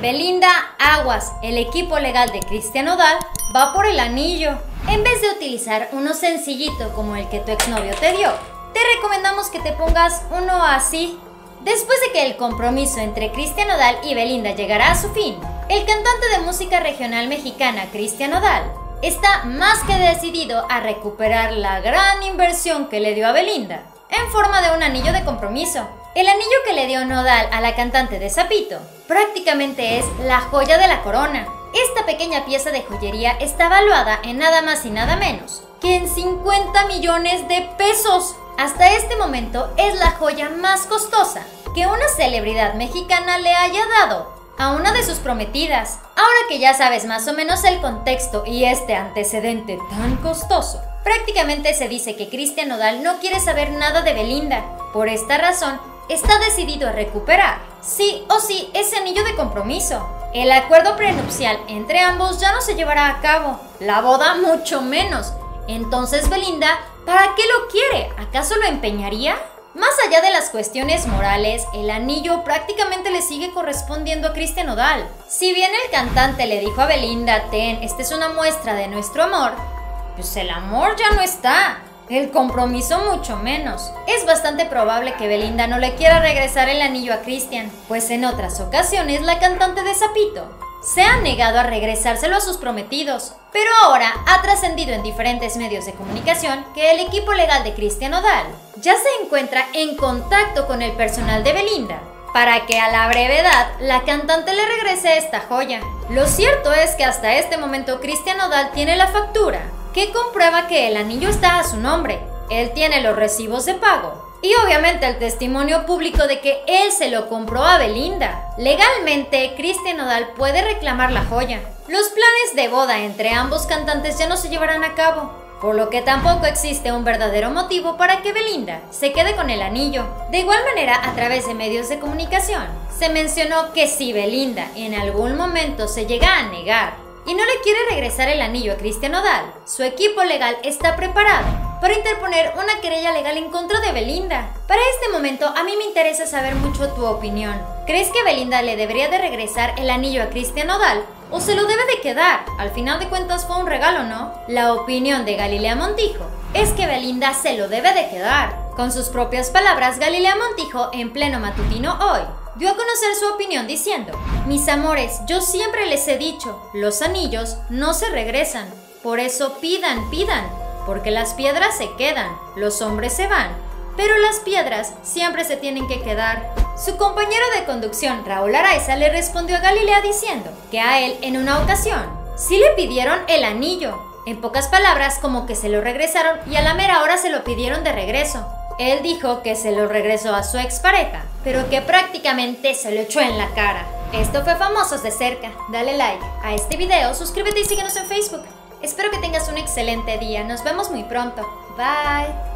Belinda Aguas, el equipo legal de Cristian Odal, va por el anillo. En vez de utilizar uno sencillito como el que tu exnovio te dio, te recomendamos que te pongas uno así. Después de que el compromiso entre Cristian Odal y Belinda llegará a su fin, el cantante de música regional mexicana Cristian Odal está más que decidido a recuperar la gran inversión que le dio a Belinda en forma de un anillo de compromiso. El anillo que le dio Nodal a la cantante de Zapito prácticamente es la joya de la corona. Esta pequeña pieza de joyería está valuada en nada más y nada menos que en 50 millones de pesos. Hasta este momento es la joya más costosa que una celebridad mexicana le haya dado a una de sus prometidas. Ahora que ya sabes más o menos el contexto y este antecedente tan costoso, prácticamente se dice que Cristian Nodal no quiere saber nada de Belinda. Por esta razón, está decidido a recuperar, sí o sí, ese anillo de compromiso. El acuerdo prenupcial entre ambos ya no se llevará a cabo, la boda mucho menos. Entonces Belinda, ¿para qué lo quiere? ¿Acaso lo empeñaría? Más allá de las cuestiones morales, el anillo prácticamente le sigue correspondiendo a Cristian Odal. Si bien el cantante le dijo a Belinda, ten, esta es una muestra de nuestro amor, pues el amor ya no está. El compromiso mucho menos. Es bastante probable que Belinda no le quiera regresar el anillo a Cristian, pues en otras ocasiones la cantante de Zapito se ha negado a regresárselo a sus prometidos, pero ahora ha trascendido en diferentes medios de comunicación que el equipo legal de Cristian Odal ya se encuentra en contacto con el personal de Belinda para que a la brevedad la cantante le regrese esta joya. Lo cierto es que hasta este momento Cristian Odal tiene la factura que comprueba que el anillo está a su nombre. Él tiene los recibos de pago y obviamente el testimonio público de que él se lo compró a Belinda. Legalmente, Cristian Odal puede reclamar la joya. Los planes de boda entre ambos cantantes ya no se llevarán a cabo, por lo que tampoco existe un verdadero motivo para que Belinda se quede con el anillo. De igual manera, a través de medios de comunicación, se mencionó que si Belinda en algún momento se llega a negar y no le quiere regresar el anillo a Cristian Odal, su equipo legal está preparado para interponer una querella legal en contra de Belinda. Para este momento, a mí me interesa saber mucho tu opinión. ¿Crees que Belinda le debería de regresar el anillo a Cristian Odal? ¿O se lo debe de quedar? Al final de cuentas fue un regalo, ¿no? La opinión de Galilea Montijo es que Belinda se lo debe de quedar. Con sus propias palabras, Galilea Montijo, en pleno matutino hoy, dio a conocer su opinión diciendo, Mis amores, yo siempre les he dicho, los anillos no se regresan, por eso pidan, pidan, porque las piedras se quedan, los hombres se van, pero las piedras siempre se tienen que quedar. Su compañero de conducción, Raúl Araiza, le respondió a Galilea diciendo que a él en una ocasión sí le pidieron el anillo. En pocas palabras, como que se lo regresaron y a la mera hora se lo pidieron de regreso. Él dijo que se lo regresó a su expareja, pero que prácticamente se lo echó en la cara. Esto fue Famosos de Cerca. Dale like a este video, suscríbete y síguenos en Facebook. Espero que tengas un excelente día. Nos vemos muy pronto. Bye.